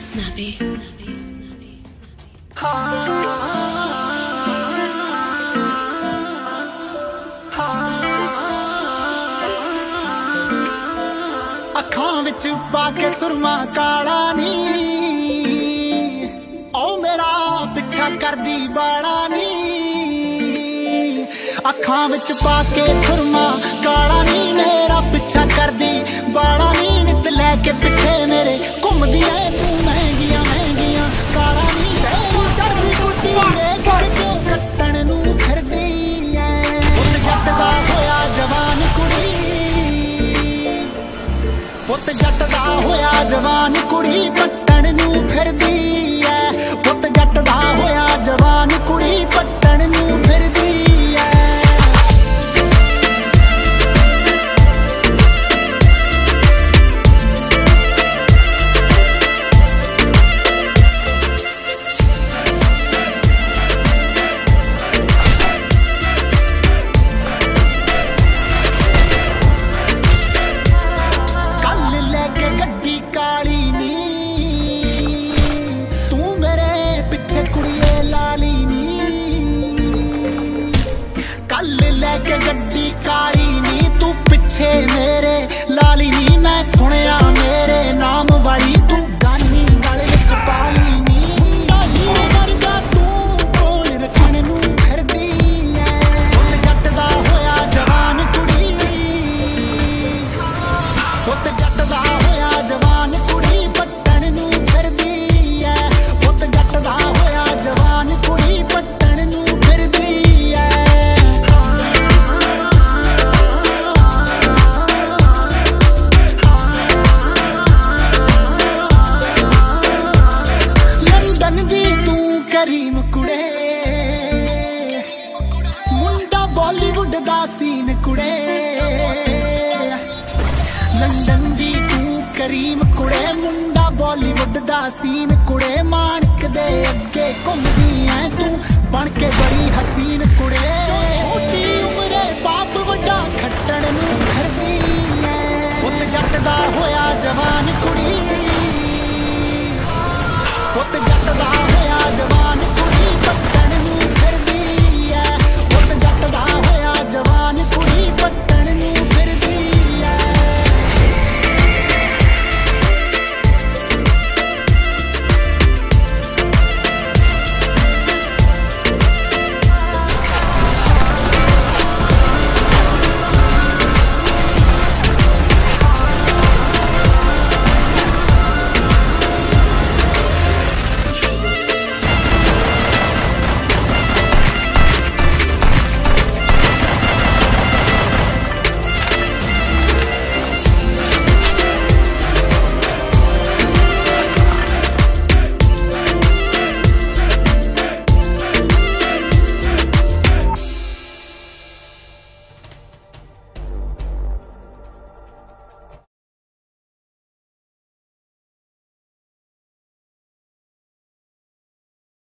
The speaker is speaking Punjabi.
Snappy. ਅੱਖਾਂ ਵਿੱਚ ਪਾ ਕੇ ਸੁਰਮਾ ਕਾਲਾ ਨੀ। ਓ ਮੇਰਾ ਪਿੱਛਾ ਕਰਦੀ ਬਾੜਾ ਨੀ। ਅੱਖਾਂ ਵਿੱਚ ਪਾ ਕੇ ਸੁਰਮਾ ਕਾਲਾ ਨੀ। ਮੇਰਾ ਪਿੱਛਾ ਕਰਦੀ ਬਾੜਾ ਨੀ। ਜਵਾਨ ਕੁੜੀ ਪੱਟਣ ਨੂੰ ਫਿਰਦੀ। ਲੈ ਕੇ ਗੱਡੀ ਕਾਲੀ ਨੀ, ਤੂੰ ਪਿੱਛੇ ਮੇਰੇ, ਲਾਲੀ ਨੀ, ਮੈਂ ਸੁਣਿਆ ਮੇਰੇ ਨਾਮ ਵਾਲੀ। ਕੁੜੇ। ਮੁੰਡਾ ਬਾਲੀਵੁੱਡ ਦਾ ਸੀਨ ਕੁੜੇ। ਲੰਡਨ ਦੀ ਤੂੰ ਕਰੀਮ ਕੁੜੇ। ਮੁੰਡਾ ਬਾਲੀਵੁੱਡ ਦਾ ਸੀਨ ਕੁੜੇ। ਮਾਨਕ ਦੇ ਅੱਗੇ ਘੁੰਮਦੀ ਐ ਤੂੰ। ਬਣ ਕੇ ਬੜੀ ਹਸੀਨ ਕੁੜੇ। ਬਾਪ ਵੱਡਾ ਖੱਟਣ ਨੂੰ ਫਿਰਦੀ ਐ। ਹੋਇਆ ਜਵਾਨ ਕੁੜੀ।